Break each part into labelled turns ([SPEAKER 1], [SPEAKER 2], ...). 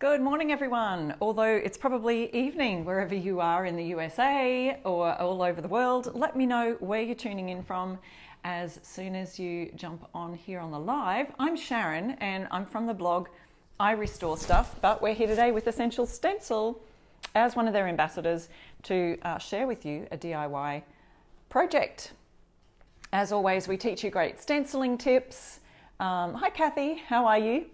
[SPEAKER 1] Good morning, everyone. Although it's probably evening wherever you are in the USA or all over the world, let me know where you're tuning in from as soon as you jump on here on the live. I'm Sharon and I'm from the blog I Restore Stuff, but we're here today with Essential Stencil as one of their ambassadors to uh, share with you a DIY project. As always, we teach you great stenciling tips. Um, hi, Kathy, how are you?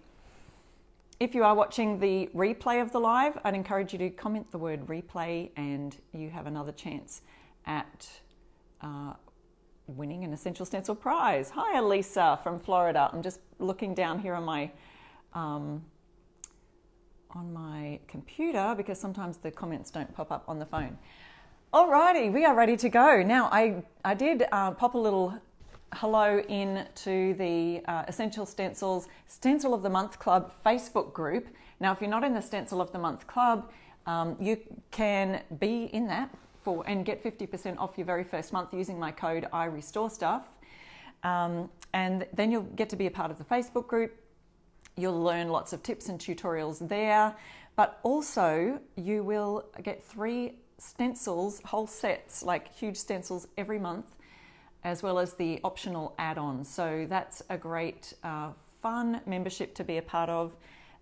[SPEAKER 1] If you are watching the replay of the live, I'd encourage you to comment the word replay and you have another chance at uh, winning an Essential Stencil prize. Hi, Elisa from Florida. I'm just looking down here on my um, on my computer because sometimes the comments don't pop up on the phone. Alrighty, we are ready to go. Now, I, I did uh, pop a little hello in to the uh, Essential Stencils Stencil of the Month Club Facebook group. Now, if you're not in the Stencil of the Month Club, um, you can be in that for and get 50% off your very first month using my code I Restore Stuff. Um, and then you'll get to be a part of the Facebook group. You'll learn lots of tips and tutorials there, but also you will get three stencils, whole sets, like huge stencils every month, as well as the optional add ons. So that's a great, uh, fun membership to be a part of.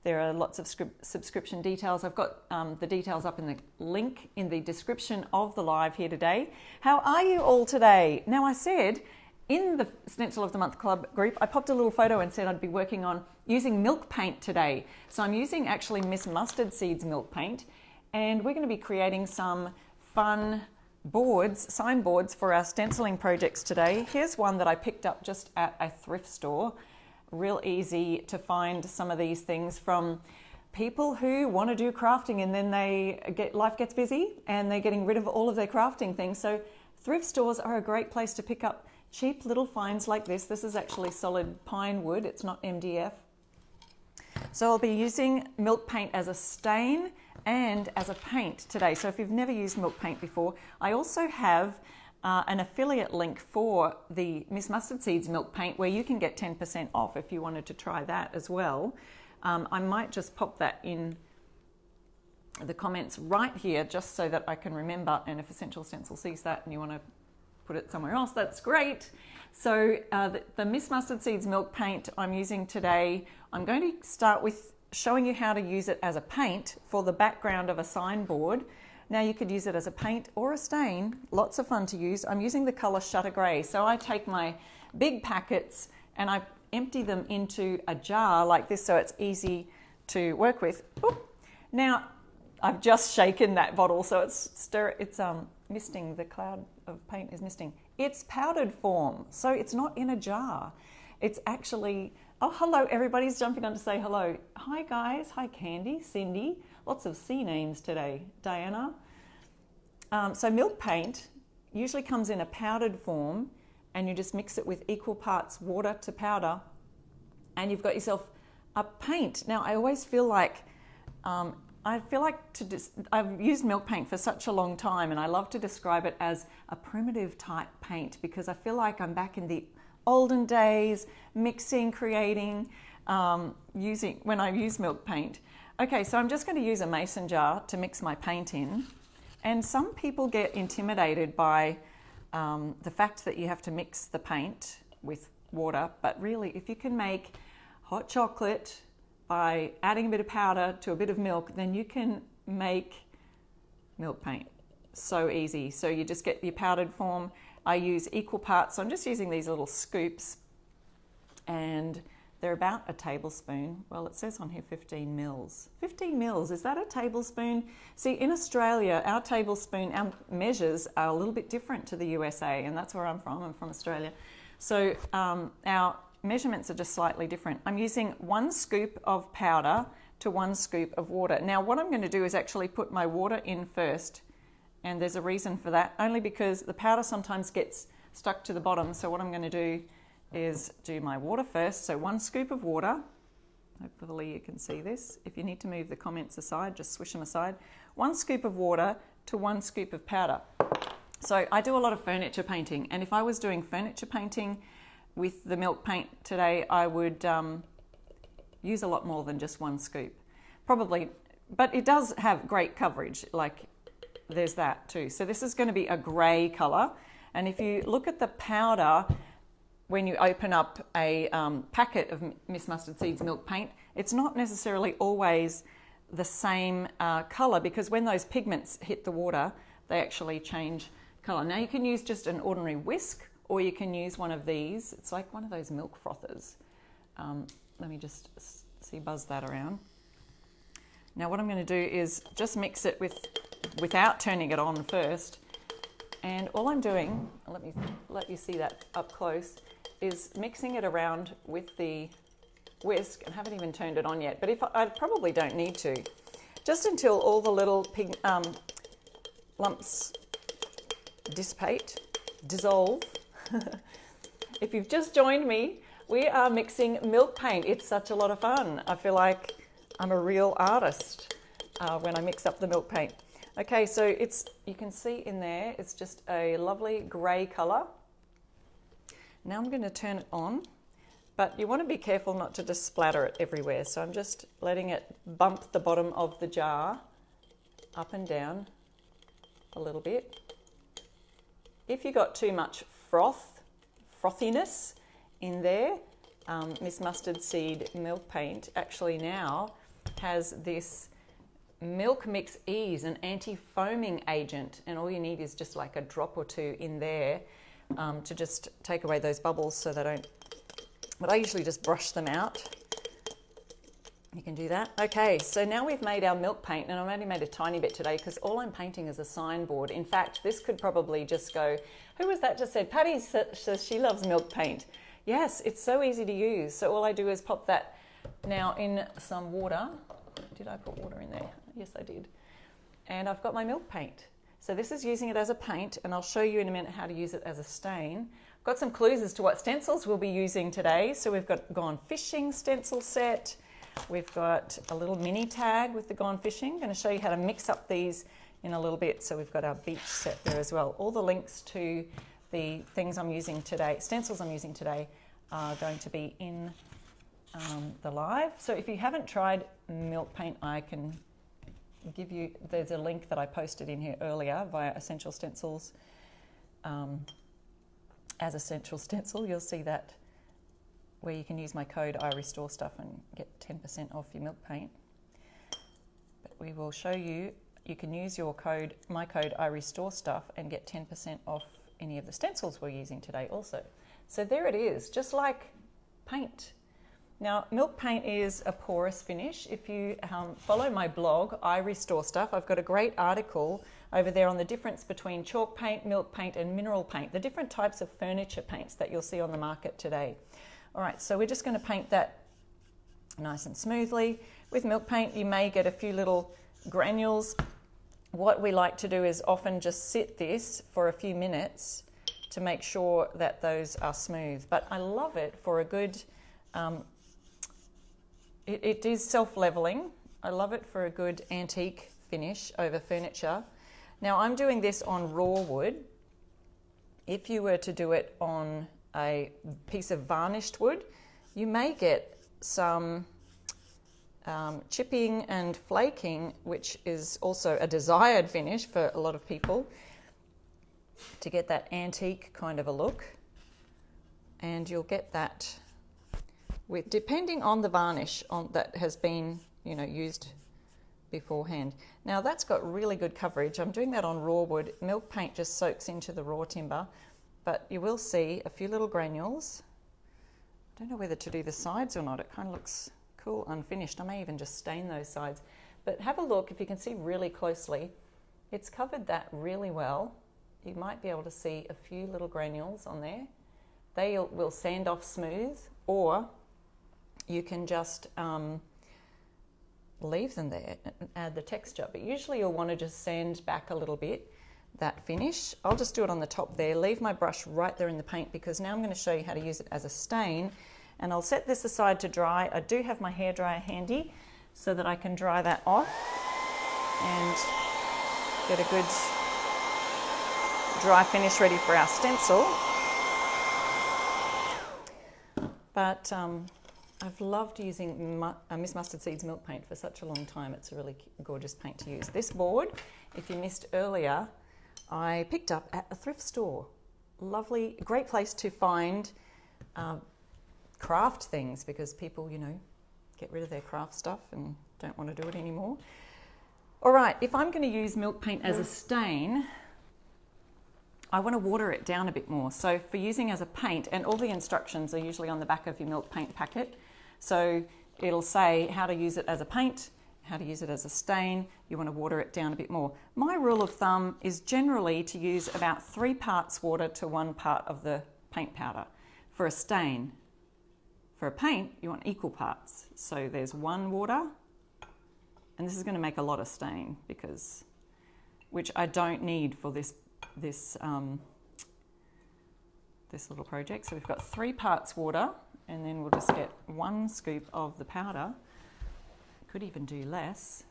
[SPEAKER 1] There are lots of subscription details. I've got um, the details up in the link in the description of the live here today. How are you all today? Now, I said in the Stencil of the Month Club group, I popped a little photo and said I'd be working on using milk paint today. So I'm using actually Miss Mustard Seeds milk paint and we're going to be creating some fun boards, signboards for our stenciling projects today. Here's one that I picked up just at a thrift store. Real easy to find some of these things from people who want to do crafting and then they get life gets busy and they're getting rid of all of their crafting things. So thrift stores are a great place to pick up cheap little finds like this. This is actually solid pine wood, it's not MDF. So I'll be using milk paint as a stain and as a paint today. So if you've never used milk paint before, I also have uh, an affiliate link for the Miss Mustard Seeds milk paint where you can get 10% off if you wanted to try that as well. Um, I might just pop that in the comments right here just so that I can remember and if Essential Stencil sees that and you want to put it somewhere else, that's great. So uh, the, the Miss Mustard Seeds milk paint I'm using today, I'm going to start with showing you how to use it as a paint for the background of a signboard. Now you could use it as a paint or a stain, lots of fun to use. I'm using the color Shutter Grey. So I take my big packets and I empty them into a jar like this so it's easy to work with. Now I've just shaken that bottle so it's stir it's um misting the cloud of paint is misting. It's powdered form so it's not in a jar. It's actually Oh, hello, everybody's jumping on to say hello. Hi, guys. Hi, Candy, Cindy. Lots of C names today. Diana. Um, so, milk paint usually comes in a powdered form, and you just mix it with equal parts water to powder, and you've got yourself a paint. Now, I always feel like um, I feel like to dis- I've used milk paint for such a long time, and I love to describe it as a primitive type paint because I feel like I'm back in the olden days, mixing, creating, um, using when I use milk paint. Okay, so I'm just going to use a mason jar to mix my paint in. And some people get intimidated by um, the fact that you have to mix the paint with water, but really, if you can make hot chocolate by adding a bit of powder to a bit of milk, then you can make milk paint. So easy. So you just get your powdered form I use equal parts, so I'm just using these little scoops and they're about a tablespoon. Well, it says on here 15 mils. 15 mils, is that a tablespoon? See, in Australia, our tablespoon, our measures are a little bit different to the USA, and that's where I'm from. I'm from Australia. So um, our measurements are just slightly different. I'm using one scoop of powder to one scoop of water. Now, what I'm going to do is actually put my water in first and there's a reason for that, only because the powder sometimes gets stuck to the bottom. So what I'm going to do is do my water first. So one scoop of water. Hopefully you can see this. If you need to move the comments aside, just swish them aside. One scoop of water to one scoop of powder. So I do a lot of furniture painting, and if I was doing furniture painting with the milk paint today, I would um, use a lot more than just one scoop. probably, but it does have great coverage. Like there's that too. So this is going to be a grey colour. And if you look at the powder, when you open up a um, packet of Miss Mustard Seeds milk paint, it's not necessarily always the same uh, colour because when those pigments hit the water, they actually change colour. Now you can use just an ordinary whisk or you can use one of these. It's like one of those milk frothers. Um, let me just see, buzz that around. Now what I'm going to do is just mix it with, without turning it on first. And all I'm doing, let me let you see that up close, is mixing it around with the whisk and haven't even turned it on yet. But if I, I probably don't need to, just until all the little pig, um, lumps dissipate, dissolve. if you've just joined me, we are mixing milk paint. It's such a lot of fun. I feel like I'm a real artist uh, when I mix up the milk paint. Okay, so it's you can see in there, it's just a lovely grey colour. Now I'm going to turn it on, but you want to be careful not to just splatter it everywhere. So I'm just letting it bump the bottom of the jar up and down a little bit. If you got too much froth, frothiness in there, um, Miss Mustard Seed Milk Paint actually now has this Milk Mix Ease, an anti-foaming agent, and all you need is just like a drop or two in there um, to just take away those bubbles so they don't, but I usually just brush them out you can do that. Okay, so now we've made our milk paint, and I've only made a tiny bit today because all I'm painting is a signboard. In fact, this could probably just go, who was that just said? Patty says she loves milk paint. Yes, it's so easy to use. So all I do is pop that now in some water. Did I put water in there? Yes, I did. And I've got my milk paint. So this is using it as a paint, and I'll show you in a minute how to use it as a stain. I've got some clues as to what stencils we'll be using today. So we've got Gone Fishing stencil set, We've got a little mini tag with the Gone Fishing. I'm going to show you how to mix up these in a little bit. So we've got our beach set there as well. All the links to the things I'm using today, stencils I'm using today, are going to be in um, the live. So if you haven't tried milk paint, I can give you, there's a link that I posted in here earlier via Essential Stencils. Um, as Essential Stencil, you'll see that where you can use my code I restore stuff and get 10% off your milk paint. But we will show you, you can use your code, my code I restore stuff and get 10% off any of the stencils we're using today also. So there it is, just like paint. Now, milk paint is a porous finish. If you um, follow my blog, I Restore Stuff, I've got a great article over there on the difference between chalk paint, milk paint, and mineral paint, the different types of furniture paints that you'll see on the market today. All right, so we're just going to paint that nice and smoothly. With milk paint, you may get a few little granules. What we like to do is often just sit this for a few minutes to make sure that those are smooth. But I love it for a good, um, it, it is self-leveling. I love it for a good antique finish over furniture. Now I'm doing this on raw wood. If you were to do it on a piece of varnished wood, you may get some um, chipping and flaking, which is also a desired finish for a lot of people to get that antique kind of a look. And you'll get that with depending on the varnish on that has been you know used beforehand. Now that's got really good coverage. I'm doing that on raw wood. Milk paint just soaks into the raw timber but you will see a few little granules. I don't know whether to do the sides or not. It kind of looks cool unfinished. I may even just stain those sides. But have a look if you can see really closely. It's covered that really well. You might be able to see a few little granules on there. They will sand off smooth or you can just um, leave them there and add the texture. But usually you'll want to just sand back a little bit that finish. I'll just do it on the top there, leave my brush right there in the paint because now I'm going to show you how to use it as a stain. And I'll set this aside to dry. I do have my hairdryer handy so that I can dry that off and get a good dry finish ready for our stencil. But um, I've loved using uh, Miss Mustard Seeds milk paint for such a long time. It's a really gorgeous paint to use. This board, if you missed earlier, I picked up at a thrift store. Lovely, great place to find uh, craft things because people, you know, get rid of their craft stuff and don't want to do it anymore. All right, if I'm going to use milk paint as a stain, I want to water it down a bit more. So for using as a paint, and all the instructions are usually on the back of your milk paint packet. So it'll say how to use it as a paint, how to use it as a stain. You want to water it down a bit more. My rule of thumb is generally to use about three parts water to one part of the paint powder. For a stain, for a paint, you want equal parts. So there's one water, and this is going to make a lot of stain because, which I don't need for this this um, this little project. So we've got three parts water, and then we'll just get one scoop of the powder. Could even do less.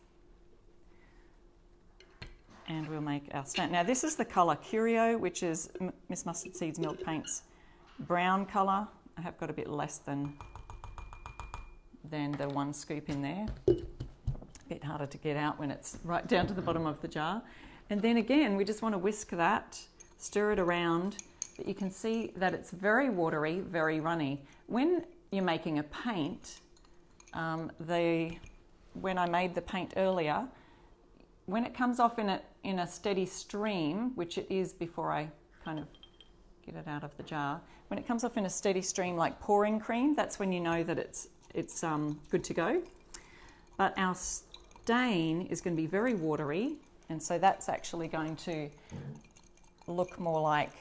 [SPEAKER 1] And we'll make our stain. Now this is the colour Curio, which is Miss Mustard Seeds Milk Paint's brown colour. I have got a bit less than than the one scoop in there. A bit harder to get out when it's right down to the bottom of the jar. And then again, we just want to whisk that, stir it around, you can see that it's very watery, very runny. When you're making a paint, um, the, when I made the paint earlier, when it comes off in a, in a steady stream, which it is before I kind of get it out of the jar, when it comes off in a steady stream like pouring cream, that's when you know that it's, it's um, good to go. But our stain is going to be very watery, and so that's actually going to look more like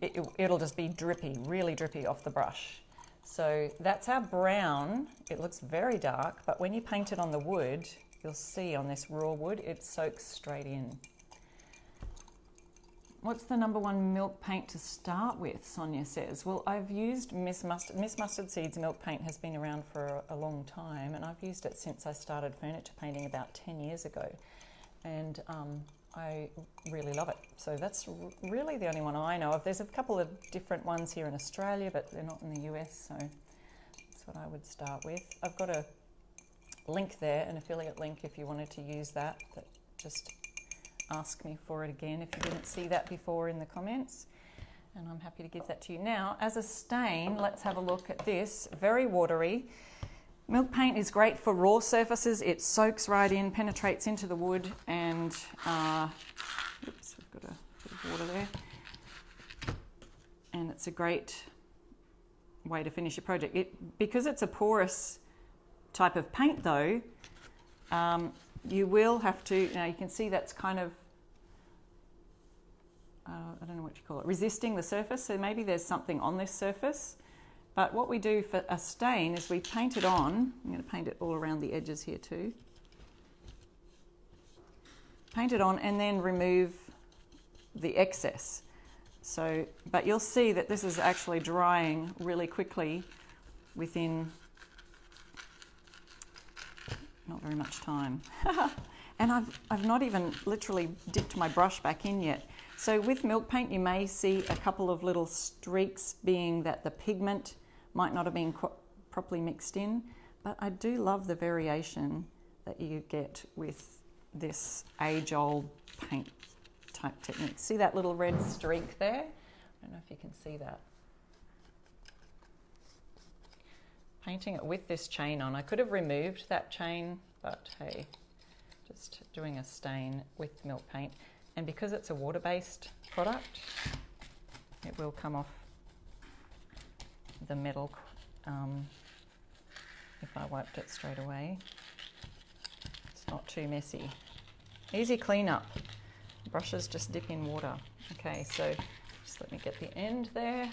[SPEAKER 1] it, will just be drippy, really drippy off the brush. So that's our brown. It looks very dark, but when you paint it on the wood, you'll see on this raw wood, it soaks straight in. What's the number one milk paint to start with? Sonia says. Well, I've used Miss Mustard. Miss Mustard Seeds milk paint has been around for a, a long time, and I've used it since I started furniture painting about 10 years ago. And um, I really love it. So that's really the only one I know of. There's a couple of different ones here in Australia, but they're not in the US, so that's what I would start with. I've got a link there, an affiliate link if you wanted to use that. Just ask me for it again if you didn't see that before in the comments. And I'm happy to give that to you. Now, as a stain, let's have a look at this. Very watery. Milk paint is great for raw surfaces. It soaks right in, penetrates into the wood, and uh, oops, we've got a bit of water there. And it's a great way to finish a project. It, because it's a porous type of paint, though, um, you will have to, now you can see that's kind of, uh, I don't know what you call it, resisting the surface. So maybe there's something on this surface. But what we do for a stain is we paint it on. I'm going to paint it all around the edges here too. Paint it on and then remove the excess. So, but you'll see that this is actually drying really quickly within not very much time. and I've, I've not even literally dipped my brush back in yet. So with milk paint, you may see a couple of little streaks being that the pigment might not have been properly mixed in, but I do love the variation that you get with this age-old paint type technique. See that little red streak there? I don't know if you can see that. painting it with this chain on. I could have removed that chain, but hey, just doing a stain with milk paint. And because it's a water-based product, it will come off the metal um, if I wiped it straight away. It's not too messy. Easy cleanup. Brushes just dip in water. Okay, so just let me get the end there.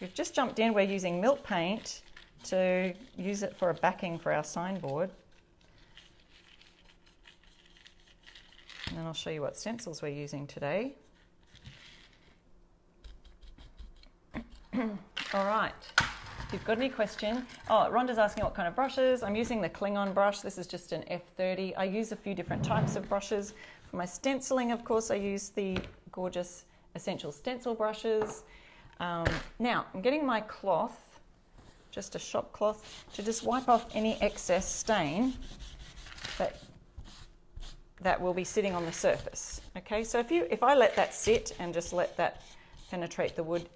[SPEAKER 1] We've just jumped in, we're using milk paint to use it for a backing for our signboard. And then I'll show you what stencils we're using today. All right. If you've got any question, oh, Rhonda's asking what kind of brushes. I'm using the Cling On brush. This is just an F30. I use a few different types of brushes. For my stenciling, of course, I use the gorgeous Essential Stencil brushes. Um, now, I'm getting my cloth just a shop cloth to just wipe off any excess stain that that will be sitting on the surface. Okay, so if you if I let that sit and just let that penetrate the wood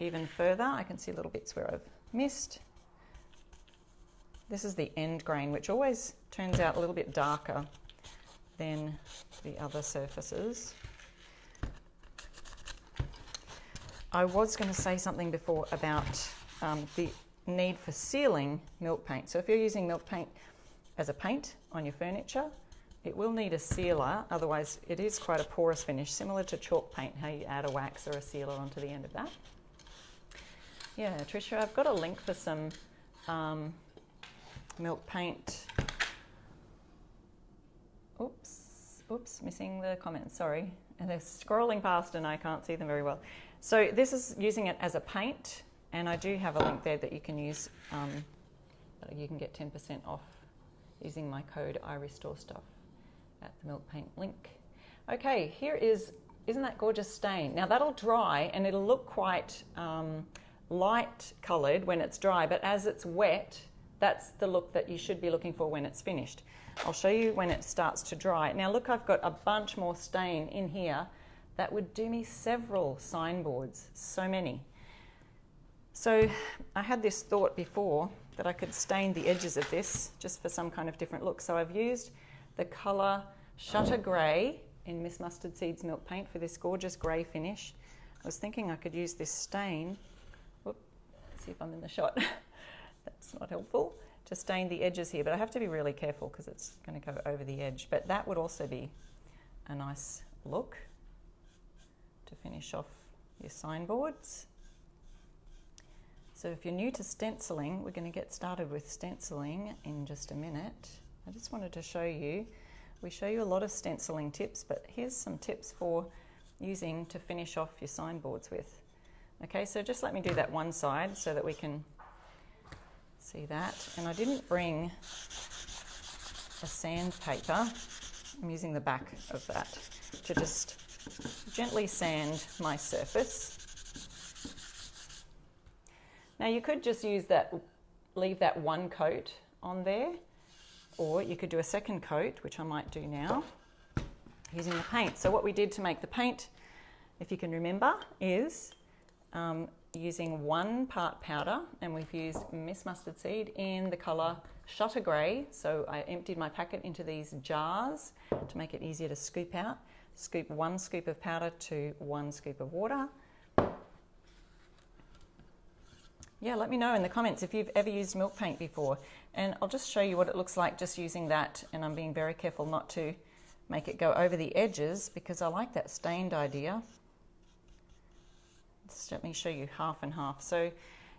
[SPEAKER 1] even further, I can see little bits where I've missed. This is the end grain, which always turns out a little bit darker than the other surfaces. I was going to say something before about um, the need for sealing milk paint. So if you're using milk paint as a paint on your furniture, it will need a sealer, otherwise it is quite a porous finish, similar to chalk paint, how you add a wax or a sealer onto the end of that. Yeah, Tricia, I've got a link for some um, milk paint. Oops, oops, missing the comments, sorry. And they're scrolling past and I can't see them very well. So this is using it as a paint, and I do have a link there that you can use. Um, you can get 10% off using my code I restore stuff at the milk paint link. Okay, here is, isn't that gorgeous stain? Now that'll dry and it'll look quite um, light coloured when it's dry, but as it's wet, that's the look that you should be looking for when it's finished. I'll show you when it starts to dry. Now look, I've got a bunch more stain in here. That would do me several signboards, so many. So I had this thought before that I could stain the edges of this just for some kind of different look. So I've used the colour Shutter Grey in Miss Mustard Seeds Milk Paint for this gorgeous grey finish. I was thinking I could use this stain. See if I'm in the shot. That's not helpful. To stain the edges here, but I have to be really careful because it's going to go over the edge. But that would also be a nice look to finish off your signboards. So if you're new to stenciling, we're going to get started with stenciling in just a minute. I just wanted to show you, we show you a lot of stenciling tips, but here's some tips for using to finish off your signboards with. Okay, so just let me do that one side so that we can see that. And I didn't bring a sandpaper. I'm using the back of that to just gently sand my surface. Now you could just use that, leave that one coat on there or you could do a second coat, which I might do now, using the paint. So what we did to make the paint, if you can remember, is um, using one part powder, and we've used Miss Mustard Seed in the colour Shutter Grey. So I emptied my packet into these jars to make it easier to scoop out. Scoop one scoop of powder to one scoop of water. Yeah, let me know in the comments if you've ever used milk paint before. And I'll just show you what it looks like just using that. And I'm being very careful not to make it go over the edges because I like that stained idea. Let me show you half and half. So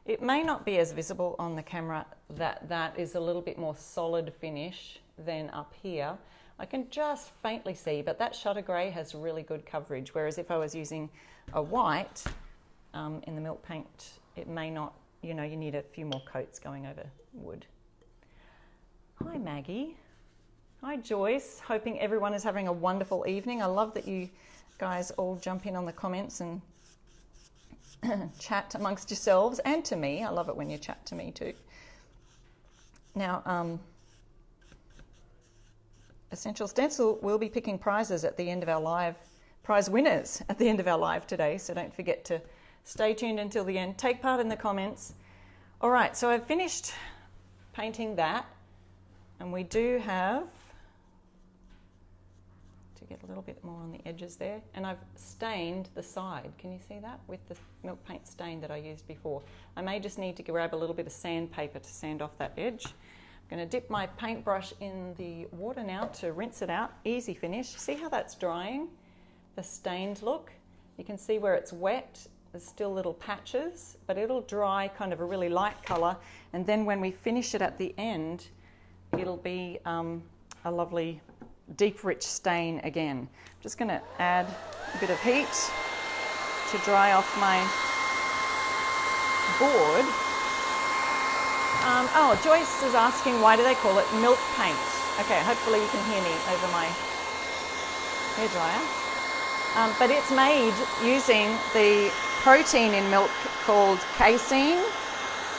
[SPEAKER 1] it may not be as visible on the camera that that is a little bit more solid finish than up here. I can just faintly see, but that shutter grey has really good coverage. Whereas if I was using a white um, in the milk paint, it may not, you know, you need a few more coats going over wood. Hi, Maggie. Hi, Joyce. Hoping everyone is having a wonderful evening. I love that you guys all jump in on the comments and chat amongst yourselves and to me. I love it when you chat to me too. Now, um, Essential Stencil will be picking prizes at the end of our live, prize winners at the end of our live today, so don't forget to stay tuned until the end. Take part in the comments. All right, so I've finished painting that. And we do have, to get a little bit more on the edges there, and I've stained the side. Can you see that? With the milk paint stain that I used before. I may just need to grab a little bit of sandpaper to sand off that edge. I'm going to dip my paintbrush in the water now to rinse it out. Easy finish. See how that's drying? The stained look. You can see where it's wet there's still little patches, but it'll dry kind of a really light colour. And then when we finish it at the end, it'll be um, a lovely deep rich stain again. I'm just going to add a bit of heat to dry off my board. Um, oh, Joyce is asking why do they call it milk paint? Okay, hopefully you can hear me over my hairdryer. Um, but it's made using the protein in milk called casein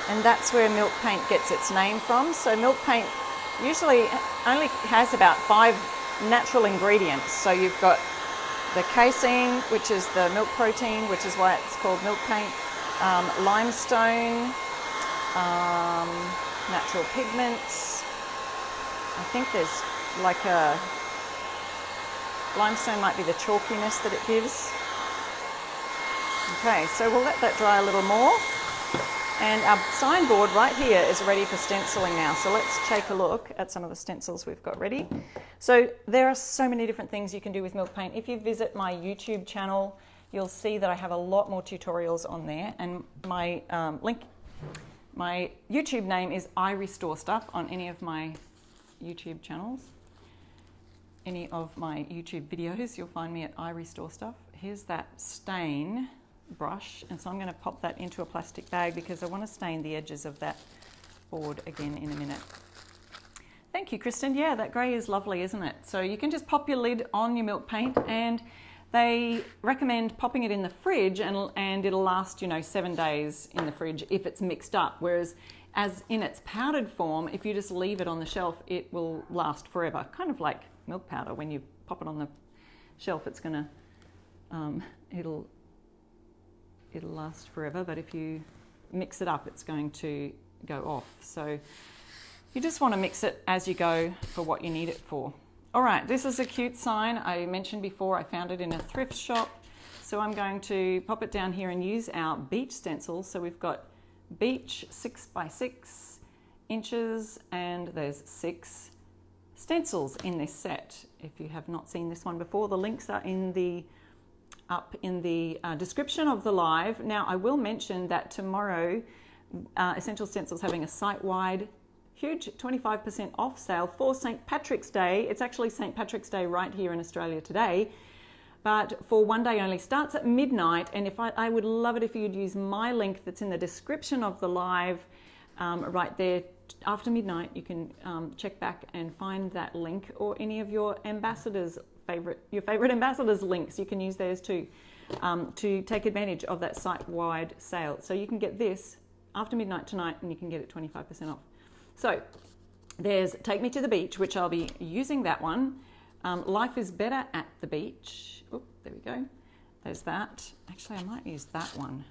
[SPEAKER 1] and that's where milk paint gets its name from. So milk paint usually only has about five natural ingredients. So you've got the casein, which is the milk protein, which is why it's called milk paint, um, limestone, um, natural pigments. I think there's like a limestone might be the chalkiness that it gives. Okay, so we'll let that dry a little more. And our signboard right here is ready for stenciling now. So let's take a look at some of the stencils we've got ready. So there are so many different things you can do with milk paint. If you visit my YouTube channel, you'll see that I have a lot more tutorials on there. And my um, link, my YouTube name is I Restore Stuff on any of my YouTube channels. Any of my YouTube videos, you'll find me at I Restore Stuff. Here's that stain brush and so I'm going to pop that into a plastic bag because I want to stain the edges of that board again in a minute. Thank you, Kristen. Yeah, that grey is lovely, isn't it? So you can just pop your lid on your milk paint and they recommend popping it in the fridge and, and it'll last, you know, seven days in the fridge if it's mixed up. Whereas as in its powdered form, if you just leave it on the shelf, it will last forever. Kind of like milk powder. When you pop it on the shelf, it's going to, um, it'll it'll last forever, but if you mix it up, it's going to go off. So you just want to mix it as you go for what you need it for. All right, this is a cute sign. I mentioned before I found it in a thrift shop. So I'm going to pop it down here and use our beach stencil. So we've got beach six by six inches and there's six stencils in this set. If you have not seen this one before, the links are in the up in the uh, description of the live. Now, I will mention that tomorrow, uh, Essential Stencils having a site wide huge 25% off sale for St. Patrick's Day. It's actually St. Patrick's Day right here in Australia today. But for one day only, starts at midnight. And if I, I would love it if you'd use my link that's in the description of the live um, right there after midnight. You can um, check back and find that link or any of your ambassadors favorite your favorite ambassadors links. You can use those too um, to take advantage of that site-wide sale. So you can get this after midnight tonight, and you can get it 25% off. So there's Take Me to the Beach, which I'll be using that one. Um, Life is Better at the Beach. Oh, there we go. There's that. Actually, I might use that one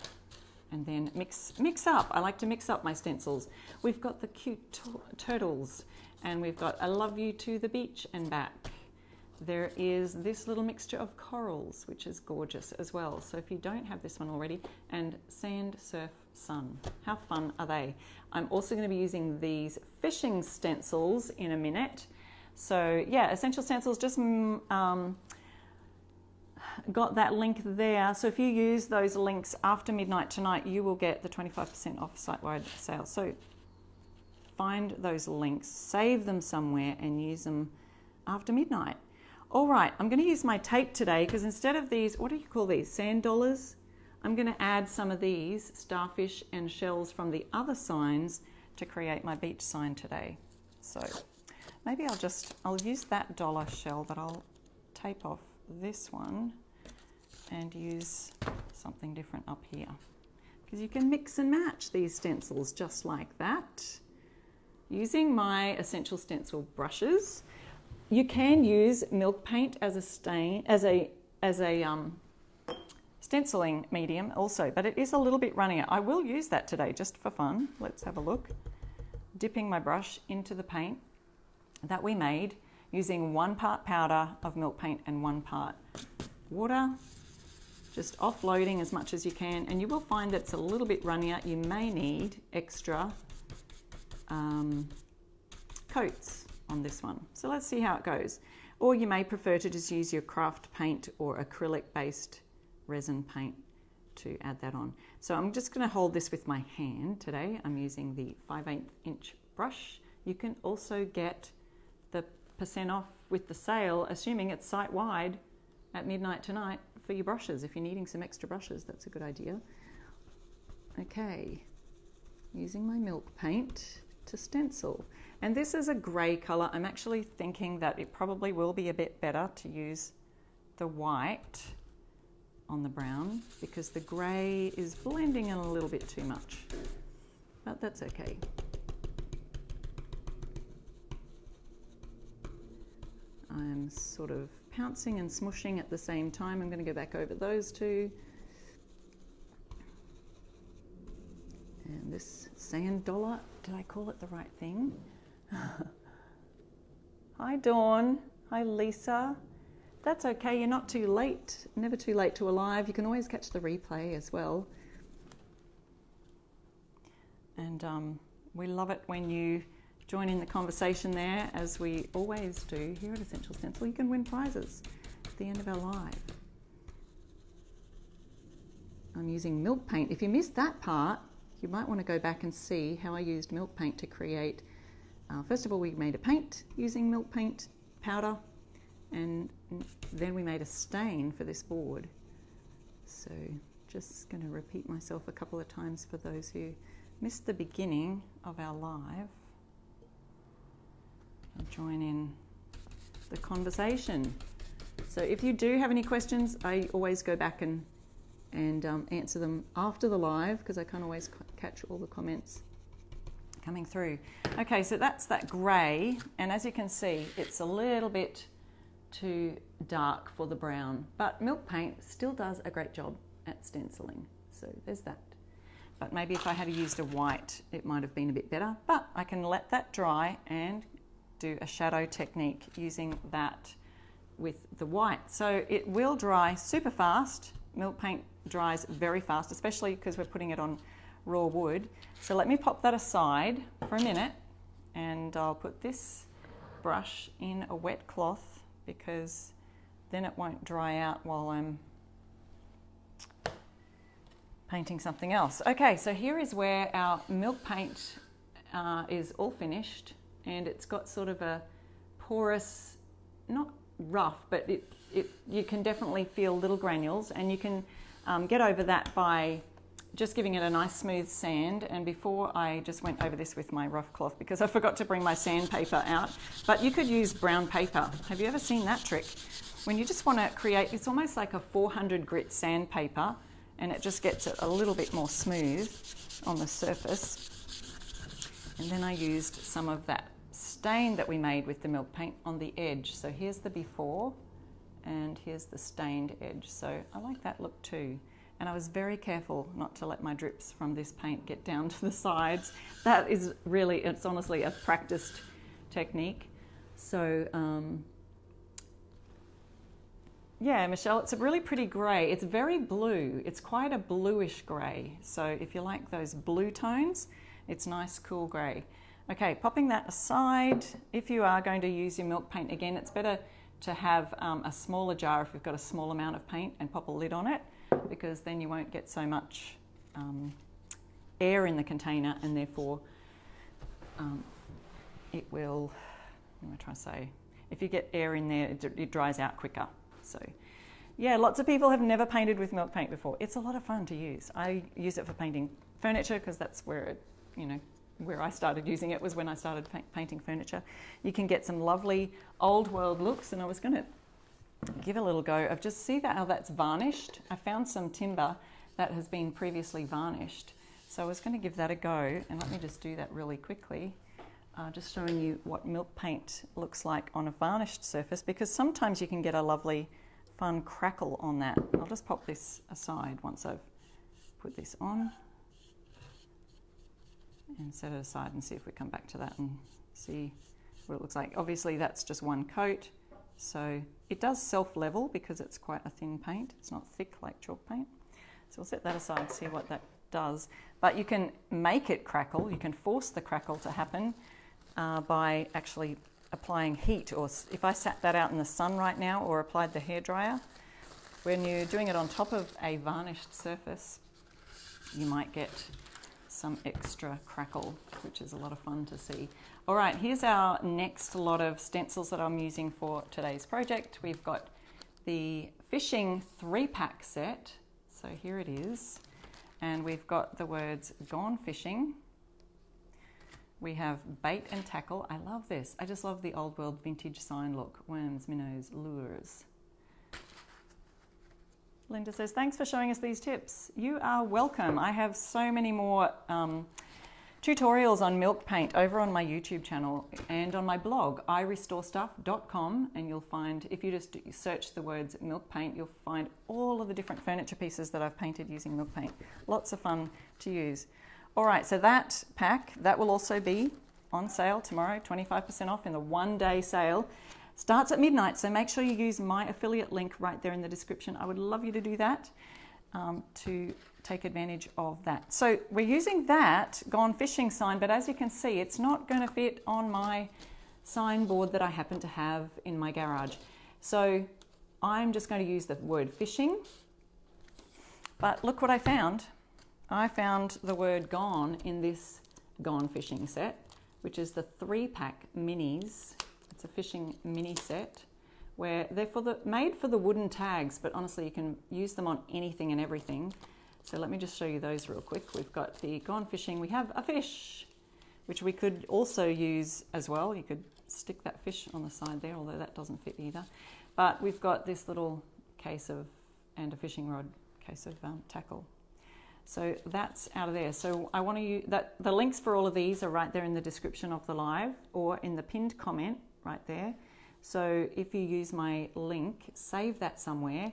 [SPEAKER 1] and then mix mix up. I like to mix up my stencils. We've got the cute turtles and we've got I love you to the beach and back there is this little mixture of corals, which is gorgeous as well. So if you don't have this one already, and sand, surf, sun. How fun are they? I'm also going to be using these fishing stencils in a minute. So yeah, Essential Stencils just mm, um, got that link there. So if you use those links after midnight tonight, you will get the 25% off site-wide sale. So find those links, save them somewhere and use them after midnight. All right, I'm going to use my tape today because instead of these, what do you call these, sand dollars? I'm going to add some of these starfish and shells from the other signs to create my beach sign today. So maybe I'll just, I'll use that dollar shell, but I'll tape off this one and use something different up here. Because you can mix and match these stencils just like that. Using my Essential Stencil brushes, you can use milk paint as a stain, as a as a um, stenciling medium also, but it is a little bit runnier. I will use that today just for fun. Let's have a look. Dipping my brush into the paint that we made using one part powder of milk paint and one part water. Just offloading as much as you can, and you will find it's a little bit runnier. You may need extra um, coats on this one. So let's see how it goes. Or you may prefer to just use your craft paint or acrylic based resin paint to add that on. So I'm just going to hold this with my hand today. I'm using the 5 8 inch brush. You can also get the percent off with the sale, assuming it's site wide at midnight tonight for your brushes. If you're needing some extra brushes, that's a good idea. Okay, using my milk paint to stencil. And this is a grey colour. I'm actually thinking that it probably will be a bit better to use the white on the brown because the grey is blending in a little bit too much. but that's okay. I'm sort of pouncing and smushing at the same time. I'm going to go back over those two. And this sand dollar, did I call it the right thing? Hi Dawn, hi Lisa. That's okay, you're not too late, never too late to alive. You can always catch the replay as well. And um, we love it when you join in the conversation there, as we always do here at Essential Stencil. You can win prizes at the end of our live. I'm using milk paint. If you missed that part, you might want to go back and see how I used milk paint to create. Uh, first of all, we made a paint using milk paint powder, and then we made a stain for this board. So, just going to repeat myself a couple of times for those who missed the beginning of our live. I'll join in the conversation. So, if you do have any questions, I always go back and and um, answer them after the live because I can't always catch all the comments coming through. Okay, so that's that grey, and as you can see, it's a little bit too dark for the brown, but milk paint still does a great job at stenciling. So there's that. But maybe if I had used a white, it might have been a bit better, but I can let that dry and do a shadow technique using that with the white. So it will dry super fast. Milk paint dries very fast, especially because we're putting it on raw wood. So let me pop that aside for a minute and I'll put this brush in a wet cloth because then it won't dry out while I'm painting something else. Okay, so here is where our milk paint uh, is all finished and it's got sort of a porous, not rough, but it, it, you can definitely feel little granules and you can um, get over that by just giving it a nice smooth sand. And before I just went over this with my rough cloth because I forgot to bring my sandpaper out but you could use brown paper. Have you ever seen that trick? When you just want to create it's almost like a 400 grit sandpaper and it just gets it a little bit more smooth on the surface. And then I used some of that stain that we made with the milk paint on the edge. So here's the before and here's the stained edge. So I like that look too and I was very careful not to let my drips from this paint get down to the sides. That is really, it's honestly a practiced technique. So, um, yeah, Michelle, it's a really pretty grey. It's very blue. It's quite a bluish grey. So if you like those blue tones, it's nice, cool grey. Okay, popping that aside, if you are going to use your milk paint again, it's better to have um, a smaller jar if you've got a small amount of paint and pop a lid on it because then you won't get so much um, air in the container and therefore um, it will, I'm I trying to say? If you get air in there, it, it dries out quicker. So yeah, lots of people have never painted with milk paint before. It's a lot of fun to use. I use it for painting furniture because that's where it, you know, where I started using it was when I started painting furniture. You can get some lovely old world looks, and I was going to give a little go of just see that how that's varnished. I found some timber that has been previously varnished. So I was going to give that a go and let me just do that really quickly. Uh, just showing you what milk paint looks like on a varnished surface because sometimes you can get a lovely fun crackle on that. I'll just pop this aside once I've put this on and set it aside and see if we come back to that and see what it looks like. Obviously that's just one coat. So it does self-level because it's quite a thin paint. It's not thick like chalk paint. So we'll set that aside, and see what that does. But you can make it crackle. You can force the crackle to happen uh, by actually applying heat. Or if I sat that out in the sun right now or applied the hairdryer, when you're doing it on top of a varnished surface, you might get some extra crackle, which is a lot of fun to see. All right, here's our next lot of stencils that I'm using for today's project. We've got the fishing three pack set. So here it is. And we've got the words gone fishing. We have bait and tackle. I love this. I just love the old world vintage sign look. Worms, minnows, lures. Linda says, thanks for showing us these tips. You are welcome. I have so many more um, tutorials on milk paint over on my YouTube channel and on my blog, irestorestuff.com. And you'll find, if you just search the words milk paint, you'll find all of the different furniture pieces that I've painted using milk paint. Lots of fun to use. All right, so that pack, that will also be on sale tomorrow, 25% off in the one day sale. Starts at midnight, so make sure you use my affiliate link right there in the description. I would love you to do that um, to take advantage of that. So we're using that Gone Fishing sign, but as you can see, it's not going to fit on my signboard that I happen to have in my garage. So I'm just going to use the word fishing. But look what I found. I found the word gone in this Gone Fishing set, which is the three pack minis it's a fishing mini set where they're for the made for the wooden tags, but honestly you can use them on anything and everything. So let me just show you those real quick. We've got the Gone Fishing. We have a fish, which we could also use as well. You could stick that fish on the side there, although that doesn't fit either. But we've got this little case of, and a fishing rod case of um, tackle. So that's out of there. So I want to use that. The links for all of these are right there in the description of the live or in the pinned comment right there. So if you use my link, save that somewhere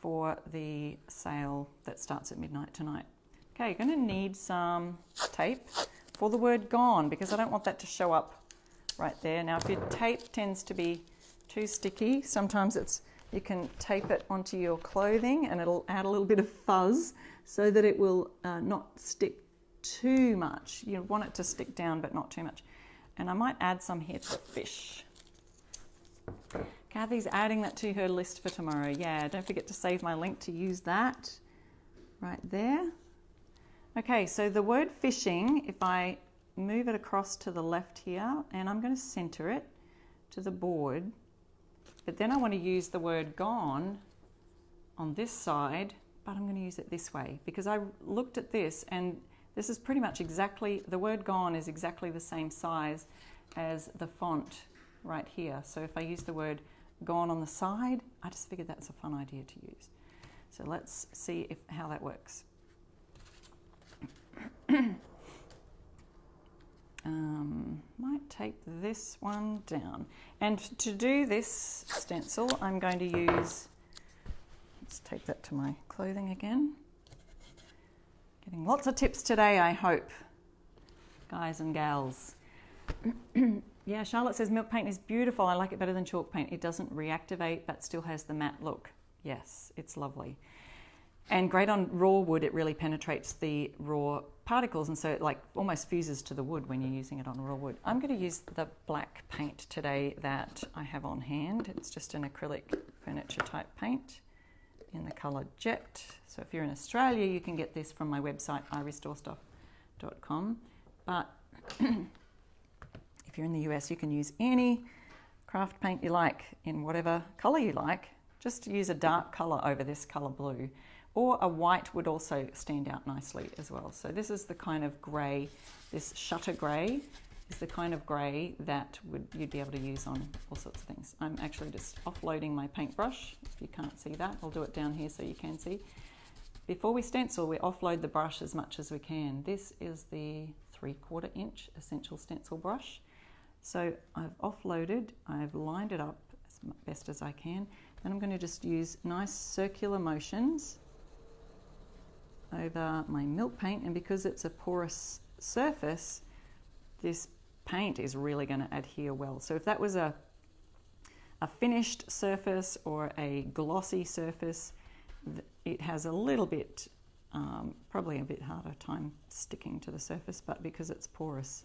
[SPEAKER 1] for the sale that starts at midnight tonight. Okay, you're going to need some tape for the word gone because I don't want that to show up right there. Now, if your tape tends to be too sticky, sometimes it's you can tape it onto your clothing and it'll add a little bit of fuzz so that it will uh, not stick too much. You want it to stick down, but not too much. And I might add some here to the fish. Kathy's adding that to her list for tomorrow. Yeah, don't forget to save my link to use that right there. Okay, so the word fishing, if I move it across to the left here, and I'm going to center it to the board, but then I want to use the word gone on this side, but I'm going to use it this way because I looked at this and this is pretty much exactly, the word gone is exactly the same size as the font right here. So if I use the word gone on the side, I just figured that's a fun idea to use. So let's see if, how that works. um, might take this one down. And to do this stencil, I'm going to use, let's take that to my clothing again. Getting lots of tips today, I hope, guys and gals. yeah, Charlotte says milk paint is beautiful. I like it better than chalk paint. It doesn't reactivate but still has the matte look. Yes, it's lovely. And great on raw wood, it really penetrates the raw particles and so it like almost fuses to the wood when you're using it on raw wood. I'm going to use the black paint today that I have on hand. It's just an acrylic furniture type paint in the colour Jet. So if you're in Australia, you can get this from my website, irestorestuff.com. But if you're in the US, you can use any craft paint you like in whatever colour you like. Just use a dark colour over this colour blue. Or a white would also stand out nicely as well. So this is the kind of grey, this shutter grey is the kind of grey that would you'd be able to use on all sorts of things. I'm actually just offloading my paintbrush. If you can't see that, I'll do it down here so you can see. Before we stencil, we offload the brush as much as we can. This is the three quarter inch essential stencil brush. So I've offloaded, I've lined it up as best as I can, and I'm going to just use nice circular motions over my milk paint, and because it's a porous surface, this paint is really going to adhere well. So if that was a, a finished surface or a glossy surface, it has a little bit, um, probably a bit harder time sticking to the surface, but because it's porous,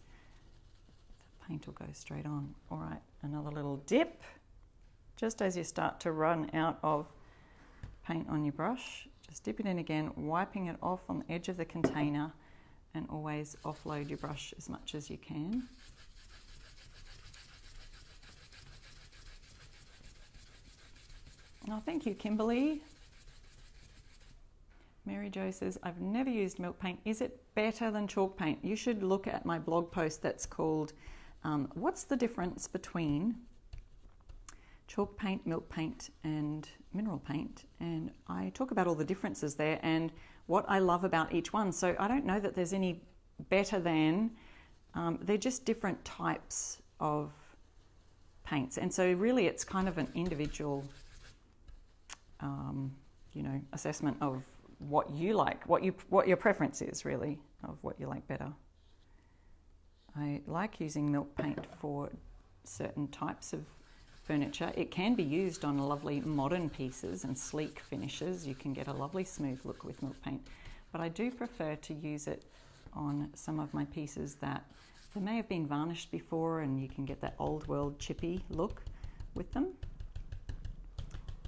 [SPEAKER 1] the paint will go straight on. All right, another little dip. Just as you start to run out of paint on your brush, just dip it in again, wiping it off on the edge of the container, and always offload your brush as much as you can. Oh, thank you, Kimberly. Mary Jo says, I've never used milk paint. Is it better than chalk paint? You should look at my blog post that's called um, What's the Difference Between Chalk Paint, Milk Paint, and Mineral Paint? And I talk about all the differences there and what I love about each one. So I don't know that there's any better than, um, they're just different types of paints. And so really it's kind of an individual, um, you know, assessment of what you like, what you what your preference is really of what you like better. I like using milk paint for certain types of furniture. It can be used on lovely modern pieces and sleek finishes. You can get a lovely smooth look with milk paint, but I do prefer to use it on some of my pieces that they may have been varnished before and you can get that old world chippy look with them.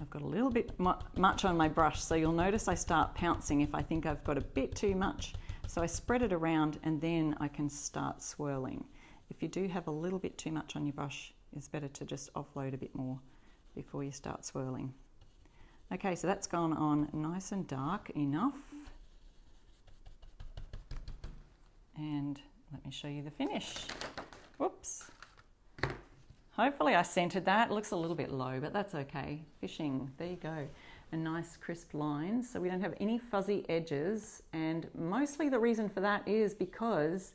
[SPEAKER 1] I've got a little bit much on my brush, so you'll notice I start pouncing if I think I've got a bit too much. So I spread it around and then I can start swirling. If you do have a little bit too much on your brush, it's better to just offload a bit more before you start swirling. Okay, so that's gone on nice and dark enough. And let me show you the finish. Whoops. Hopefully I centered that. It looks a little bit low, but that's okay. Fishing, there you go. A nice crisp line, so we don't have any fuzzy edges. And mostly the reason for that is because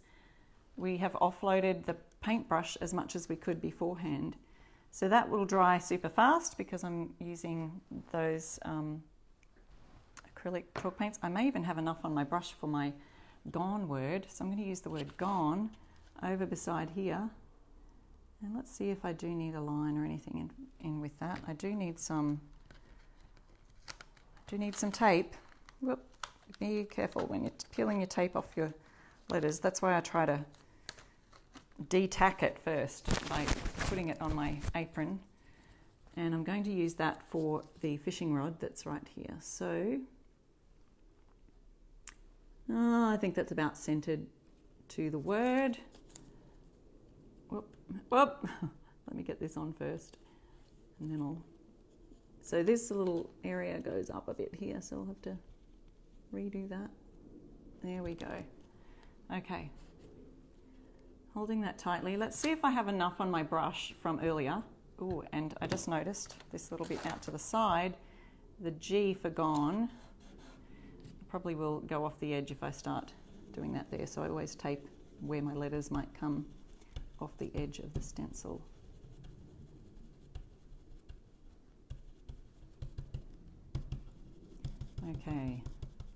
[SPEAKER 1] we have offloaded the paintbrush as much as we could beforehand. So that will dry super fast because I'm using those um, acrylic chalk paints. I may even have enough on my brush for my gone word. So I'm going to use the word gone over beside here. And let's see if I do need a line or anything in, in with that. I do need some, I do need some tape. Whoop, be careful when you're peeling your tape off your letters. That's why I try to detack it first by putting it on my apron. And I'm going to use that for the fishing rod that's right here. So oh, I think that's about centered to the word. Whoop. Let me get this on first and then I'll. So this little area goes up a bit here, so I'll have to redo that. There we go. Okay, holding that tightly. Let's see if I have enough on my brush from earlier. Oh, and I just noticed this little bit out to the side, the G for gone probably will go off the edge if I start doing that there. So I always tape where my letters might come off the edge of the stencil. Okay,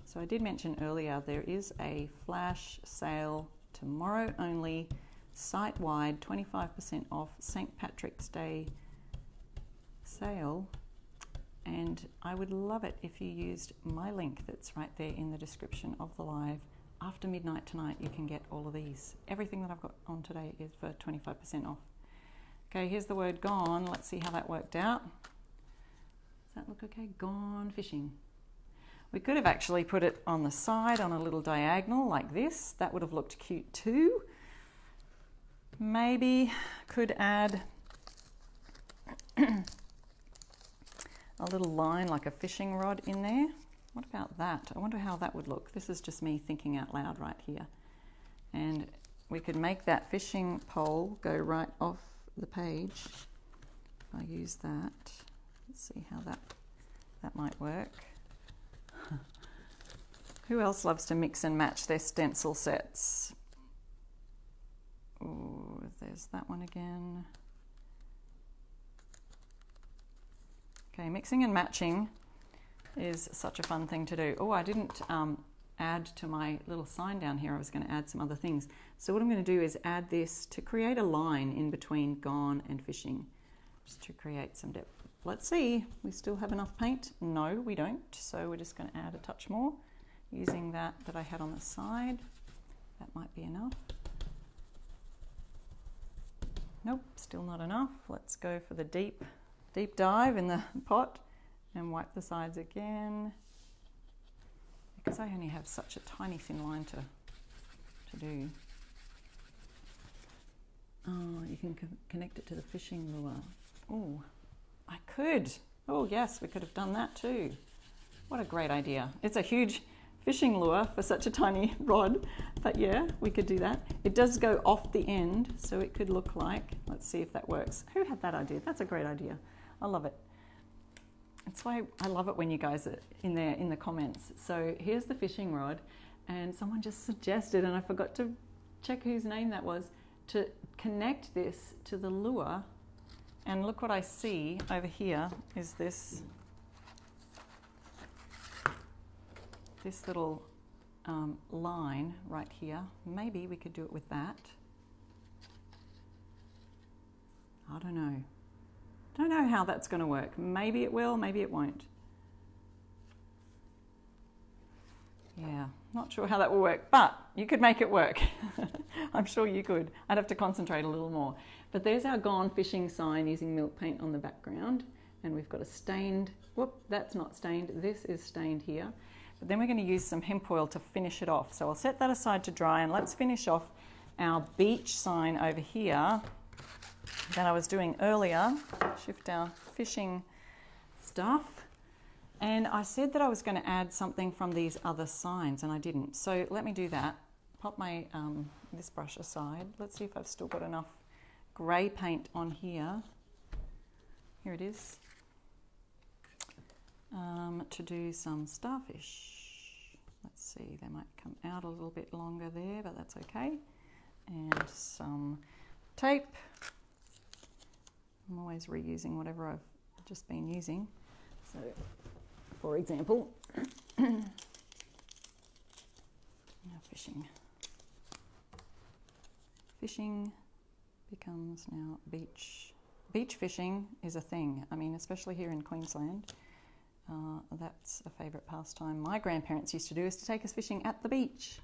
[SPEAKER 1] so I did mention earlier there is a flash sale tomorrow only site wide 25% off St. Patrick's Day sale. And I would love it if you used my link that's right there in the description of the live. After midnight tonight, you can get all of these. Everything that I've got on today is for 25% off. Okay, here's the word gone. Let's see how that worked out. Does that look okay? Gone fishing. We could have actually put it on the side on a little diagonal like this. That would have looked cute too. Maybe could add a little line like a fishing rod in there. What about that? I wonder how that would look. This is just me thinking out loud right here. And we could make that fishing pole go right off the page. I use that, let's see how that, that might work. Who else loves to mix and match their stencil sets? Oh, there's that one again. Okay, mixing and matching is such a fun thing to do. Oh, I didn't um, add to my little sign down here. I was going to add some other things. So what I'm going to do is add this to create a line in between gone and fishing, just to create some depth. Let's see, we still have enough paint? No, we don't. So we're just going to add a touch more using that that I had on the side. That might be enough. Nope, still not enough. Let's go for the deep, deep dive in the pot and wipe the sides again. Because I only have such a tiny thin line to, to do. Oh, you can co connect it to the fishing lure. Oh, I could. Oh, yes, we could have done that too. What a great idea. It's a huge fishing lure for such a tiny rod, but yeah, we could do that. It does go off the end, so it could look like, let's see if that works. Who had that idea? That's a great idea. I love it. That's why I love it when you guys are in there in the comments. So here's the fishing rod, and someone just suggested, and I forgot to check whose name that was, to connect this to the lure. And look what I see over here is this this little um, line right here. Maybe we could do it with that. I don't know. Don't know how that's going to work. Maybe it will, maybe it won't. Yeah, not sure how that will work, but you could make it work. I'm sure you could. I'd have to concentrate a little more. But there's our gone fishing sign using milk paint on the background. And we've got a stained, whoop, that's not stained. This is stained here. But then we're going to use some hemp oil to finish it off. So I'll set that aside to dry and let's finish off our beach sign over here that I was doing earlier. Shift our fishing stuff. And I said that I was going to add something from these other signs, and I didn't. So let me do that. Pop my um, this brush aside. Let's see if I've still got enough grey paint on here. Here it is. Um, to do some starfish. Let's see, they might come out a little bit longer there, but that's okay. And some tape. I'm always reusing whatever I've just been using. So for example. now fishing. Fishing becomes now beach. Beach fishing is a thing. I mean, especially here in Queensland, uh, that's a favourite pastime. My grandparents used to do is to take us fishing at the beach.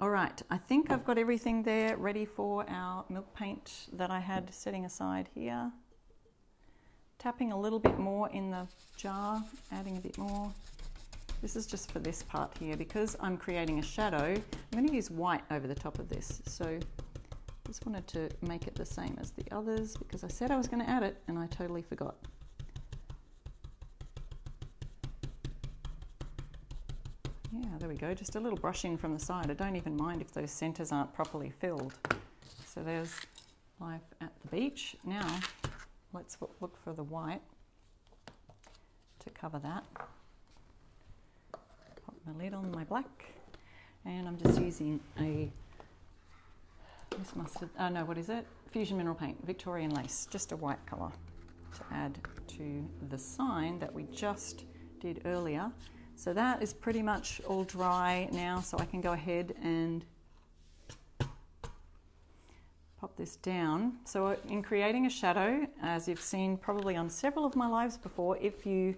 [SPEAKER 1] All right, I think I've got everything there ready for our milk paint that I had setting aside here tapping a little bit more in the jar, adding a bit more. This is just for this part here because I'm creating a shadow. I'm going to use white over the top of this. So just wanted to make it the same as the others because I said I was going to add it and I totally forgot. There we go. Just a little brushing from the side. I don't even mind if those centers aren't properly filled. So there's life at the beach. Now let's look for the white to cover that. Pop my lid on my black and I'm just using a this mustard, oh no, what is it? Fusion Mineral Paint, Victorian Lace, just a white colour to add to the sign that we just did earlier. So that is pretty much all dry now, so I can go ahead and pop this down. So in creating a shadow, as you've seen probably on several of my lives before, if you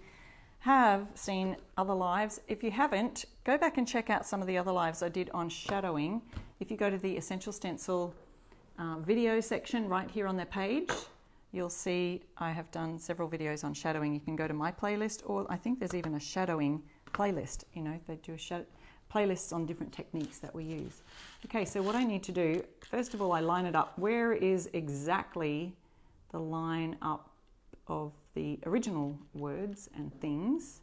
[SPEAKER 1] have seen other lives, if you haven't, go back and check out some of the other lives I did on shadowing. If you go to the Essential Stencil uh, video section right here on their page, you'll see I have done several videos on shadowing. You can go to my playlist, or I think there's even a shadowing playlist. You know, they do a show, playlists on different techniques that we use. Okay, so what I need to do, first of all, I line it up. Where is exactly the line up of the original words and things?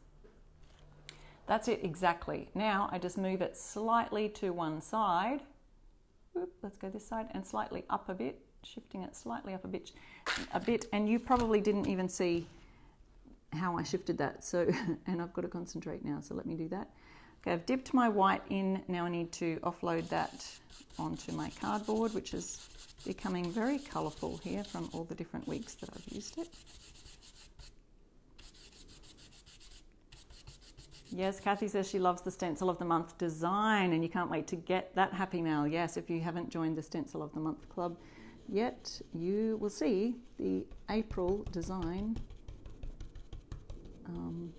[SPEAKER 1] That's it exactly. Now I just move it slightly to one side. Oop, let's go this side and slightly up a bit, shifting it slightly up a bit, a bit. And you probably didn't even see how I shifted that. So, and I've got to concentrate now. So let me do that. Okay, I've dipped my white in. Now I need to offload that onto my cardboard, which is becoming very colourful here from all the different weeks that I've used it. Yes, Kathy says she loves the Stencil of the Month design and you can't wait to get that happy mail. Yes, if you haven't joined the Stencil of the Month Club yet, you will see the April design. Um,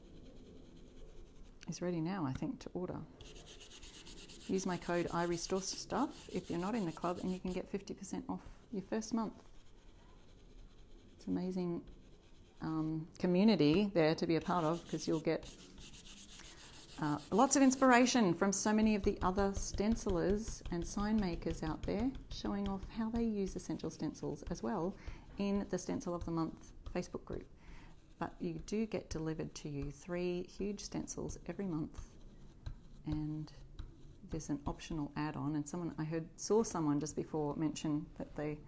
[SPEAKER 1] is ready now, I think, to order. Use my code IRestore if you're not in the club, and you can get 50% off your first month. It's amazing um, community there to be a part of because you'll get uh, lots of inspiration from so many of the other stencilers and sign makers out there showing off how they use essential stencils as well in the Stencil of the Month Facebook group but you do get delivered to you three huge stencils every month. And there's an optional add-on and someone I heard saw someone just before mention that they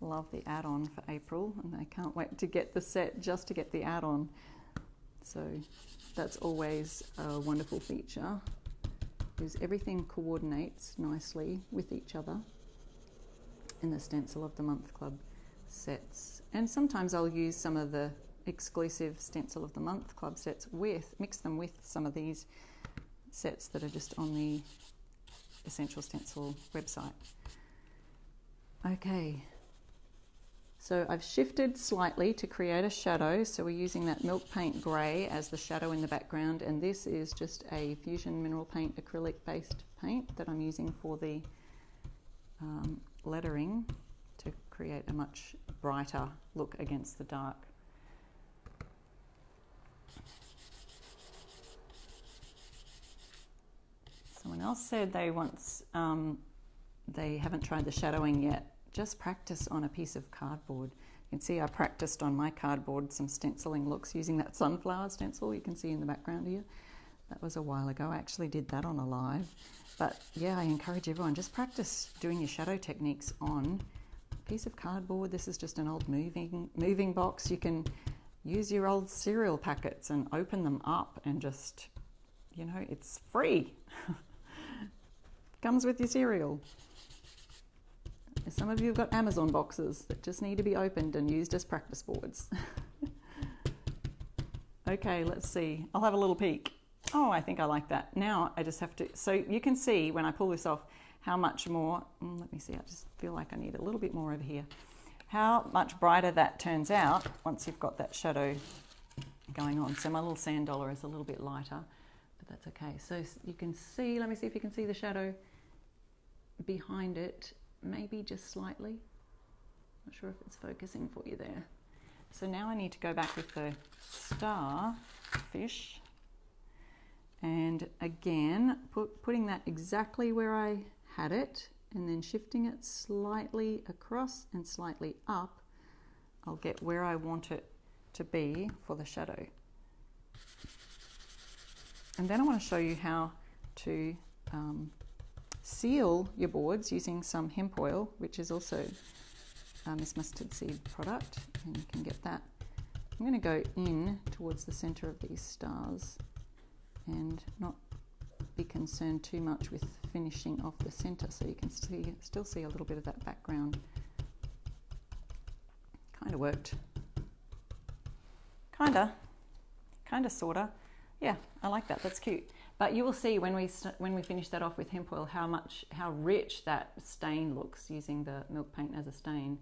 [SPEAKER 1] love the add-on for April and they can't wait to get the set just to get the add-on. So that's always a wonderful feature is everything coordinates nicely with each other. In the Stencil of the Month Club sets. And sometimes I'll use some of the exclusive Stencil of the Month Club sets with, mix them with some of these sets that are just on the Essential Stencil website. Okay, so I've shifted slightly to create a shadow. So we're using that milk paint grey as the shadow in the background. And this is just a Fusion Mineral Paint acrylic based paint that I'm using for the um, lettering to create a much brighter look against the dark. Someone else said they once um, they haven't tried the shadowing yet just practice on a piece of cardboard. You can see I practiced on my cardboard some stenciling looks using that sunflower stencil you can see in the background here. That was a while ago. I actually did that on a live. But yeah, I encourage everyone just practice doing your shadow techniques on a piece of cardboard. This is just an old moving moving box. You can use your old cereal packets and open them up and just you know, it's free. Comes with your cereal. Some of you have got Amazon boxes that just need to be opened and used as practice boards. okay, let's see. I'll have a little peek. Oh, I think I like that. Now I just have to, so you can see when I pull this off how much more, mm, let me see, I just feel like I need a little bit more over here. How much brighter that turns out once you've got that shadow going on. So my little sand dollar is a little bit lighter, but that's okay. So you can see, let me see if you can see the shadow behind it maybe just slightly. Not sure if it's focusing for you there. So now I need to go back with the star fish and again put, putting that exactly where I had it and then shifting it slightly across and slightly up I'll get where I want it to be for the shadow and then I want to show you how to um, seal your boards using some hemp oil, which is also um, a Miss Mustard Seed product, and you can get that. I'm going to go in towards the center of these stars and not be concerned too much with finishing off the center so you can see, still see a little bit of that background. Kind of worked. Kinda. Kinda, sorta. Yeah, I like that. That's cute. But you will see when we when we finish that off with hemp oil how much how rich that stain looks using the milk paint as a stain.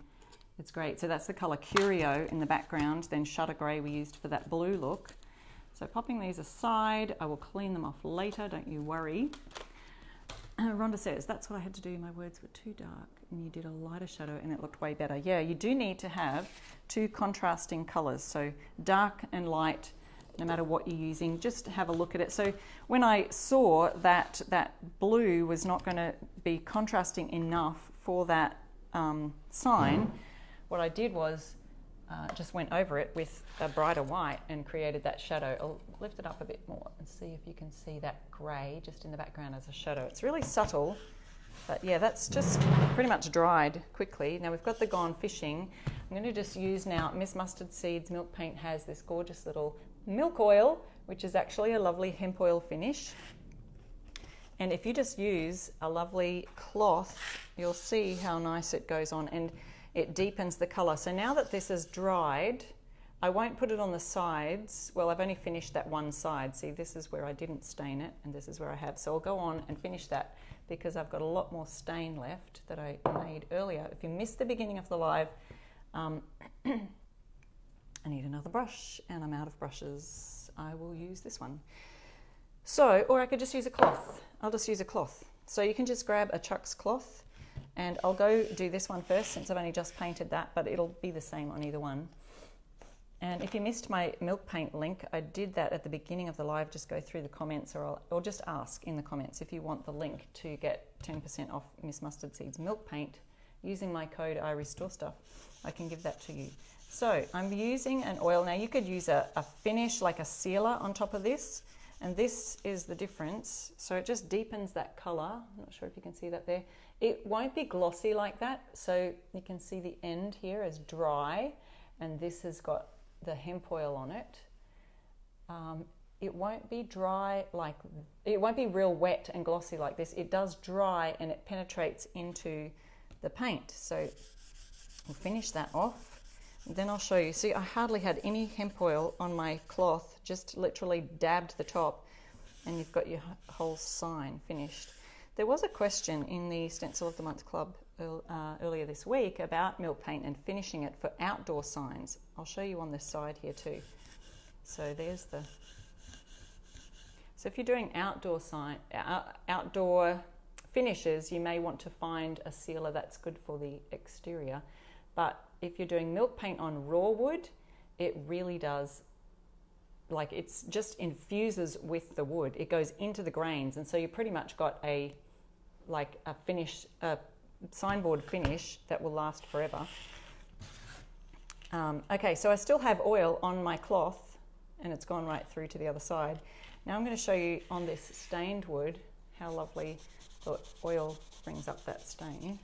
[SPEAKER 1] It's great. So that's the color Curio in the background. Then Shutter Grey we used for that blue look. So popping these aside, I will clean them off later. Don't you worry. Uh, Rhonda says, that's what I had to do. My words were too dark and you did a lighter shadow and it looked way better. Yeah, you do need to have two contrasting colors. So dark and light no matter what you're using, just have a look at it. So when I saw that that blue was not going to be contrasting enough for that um, sign, what I did was uh, just went over it with a brighter white and created that shadow. I'll lift it up a bit more and see if you can see that grey just in the background as a shadow. It's really subtle, but yeah, that's just pretty much dried quickly. Now we've got the Gone Fishing. I'm going to just use now, Miss Mustard Seeds Milk Paint has this gorgeous little milk oil, which is actually a lovely hemp oil finish. And if you just use a lovely cloth, you'll see how nice it goes on and it deepens the color. So now that this is dried, I won't put it on the sides. Well, I've only finished that one side. See, this is where I didn't stain it and this is where I have. So I'll go on and finish that because I've got a lot more stain left that I made earlier. If you missed the beginning of the live, um, I need another brush and I'm out of brushes. I will use this one. So, or I could just use a cloth. I'll just use a cloth. So you can just grab a Chux cloth and I'll go do this one first since I've only just painted that, but it'll be the same on either one. And if you missed my milk paint link, I did that at the beginning of the live. Just go through the comments or, I'll, or just ask in the comments if you want the link to get 10% off Miss Mustard Seeds milk paint using my code I Restore Stuff. I can give that to you. So I'm using an oil. Now you could use a, a finish like a sealer on top of this. And this is the difference. So it just deepens that color. I'm not sure if you can see that there. It won't be glossy like that. So you can see the end here is dry and this has got the hemp oil on it. Um, it won't be dry like it won't be real wet and glossy like this. It does dry and it penetrates into the paint. So we'll finish that off. Then I'll show you. See, I hardly had any hemp oil on my cloth, just literally dabbed the top, and you've got your whole sign finished. There was a question in the Stencil of the Month Club uh, earlier this week about milk paint and finishing it for outdoor signs. I'll show you on this side here too. So there's the. So if you're doing outdoor sign, outdoor finishes, you may want to find a sealer that's good for the exterior. But if you're doing milk paint on raw wood, it really does like it's just infuses with the wood. It goes into the grains, and so you pretty much got a like a finish, a signboard finish that will last forever. Um, okay, so I still have oil on my cloth, and it's gone right through to the other side. Now I'm going to show you on this stained wood how lovely the oil brings up that stain.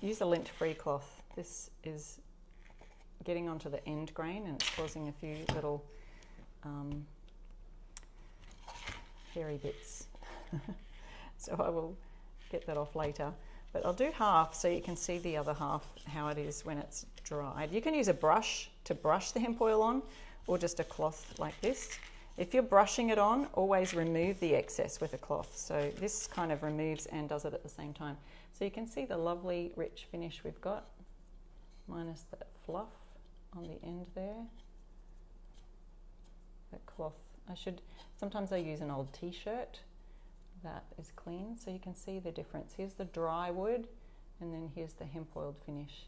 [SPEAKER 1] Use a lint-free cloth. This is getting onto the end grain and it's causing a few little um, hairy bits. so I will get that off later. But I'll do half so you can see the other half, how it is when it's dried. You can use a brush to brush the hemp oil on or just a cloth like this. If you're brushing it on, always remove the excess with a cloth. So this kind of removes and does it at the same time. So you can see the lovely rich finish we've got, minus that fluff on the end there. That cloth, I should, sometimes I use an old t-shirt that is clean so you can see the difference. Here's the dry wood and then here's the hemp oiled finish.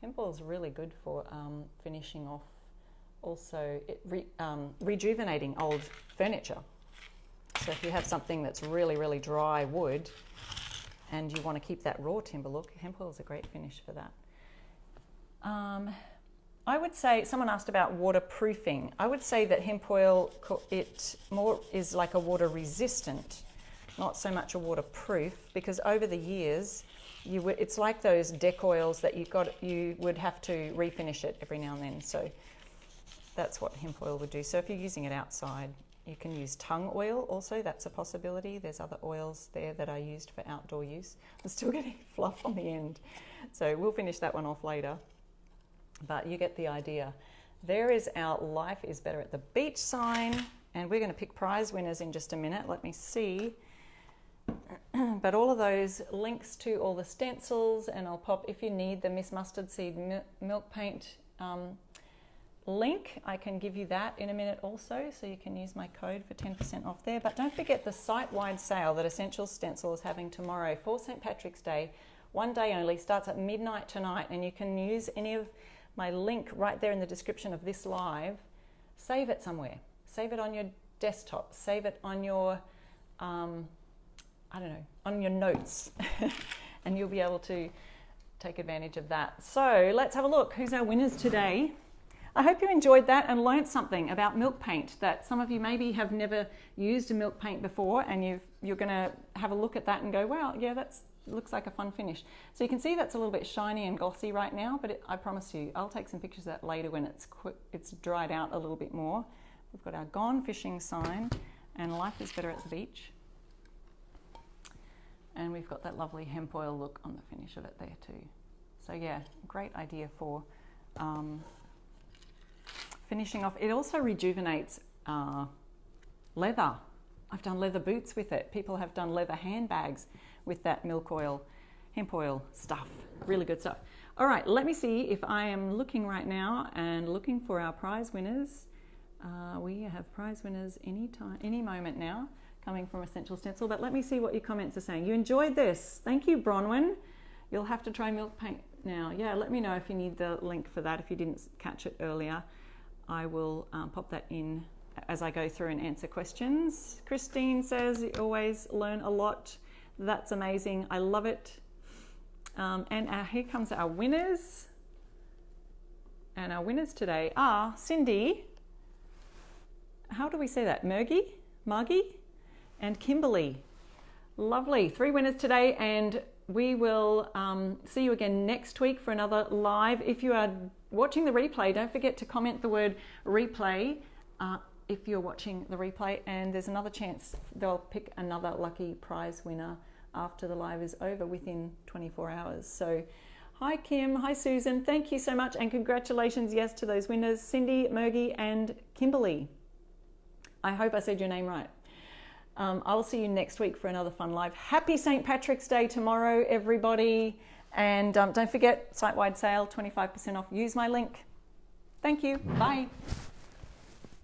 [SPEAKER 1] Hemp oil is really good for um, finishing off also re, um, rejuvenating old furniture. So if you have something that's really, really dry wood, and you want to keep that raw timber look, hemp oil is a great finish for that. Um, I would say someone asked about waterproofing. I would say that hemp oil it more is like a water resistant, not so much a waterproof, because over the years, you would, it's like those deck oils that you got you would have to refinish it every now and then. So that's what hemp oil would do. So if you're using it outside, you can use tung oil also, that's a possibility. There's other oils there that are used for outdoor use. I'm still getting fluff on the end, so we'll finish that one off later. But you get the idea. There is our Life is Better at the Beach sign, and we're going to pick prize winners in just a minute. Let me see. but all of those links to all the stencils, and I'll pop if you need the Miss Mustard Seed milk paint um, link. I can give you that in a minute also, so you can use my code for 10% off there. But don't forget the site wide sale that Essential Stencil is having tomorrow for St. Patrick's Day. One day only, starts at midnight tonight, and you can use any of my link right there in the description of this live. Save it somewhere. Save it on your desktop. Save it on your, um, I don't know, on your notes, and you'll be able to take advantage of that. So let's have a look. Who's our winners today? I hope you enjoyed that and learnt something about milk paint that some of you maybe have never used a milk paint before and you are going to have a look at that and go, wow, yeah, that looks like a fun finish. So you can see that's a little bit shiny and glossy right now, but it, I promise you, I'll take some pictures of that later when it's, it's dried out a little bit more. We've got our gone fishing sign and life is better at the beach. And we've got that lovely hemp oil look on the finish of it there too. So yeah, great idea for um, finishing off, it also rejuvenates uh, leather. I've done leather boots with it. People have done leather handbags with that milk oil, hemp oil stuff. Really good stuff. All right, let me see if I am looking right now and looking for our prize winners. Uh, we have prize winners any time, any moment now coming from Essential Stencil. But let me see what your comments are saying. You enjoyed this. Thank you, Bronwyn. You'll have to try milk paint now. Yeah, let me know if you need the link for that if you didn't catch it earlier. I will um, pop that in as I go through and answer questions. Christine says, You always learn a lot. That's amazing. I love it. Um, and our, here comes our winners. And our winners today are Cindy. How do we say that? Mergy? Margie? And Kimberly. Lovely. Three winners today, and we will um, see you again next week for another live. If you are watching the replay, don't forget to comment the word replay uh, if you're watching the replay, and there's another chance they'll pick another lucky prize winner after the live is over within 24 hours. So, hi Kim, hi Susan, thank you so much, and congratulations, yes, to those winners Cindy, Mergy, and Kimberly. I hope I said your name right. Um, I'll see you next week for another fun live. Happy St. Patrick's Day tomorrow, everybody. And um, don't forget, site wide sale, 25% off. Use my link. Thank you. Bye.